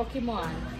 Pokémon.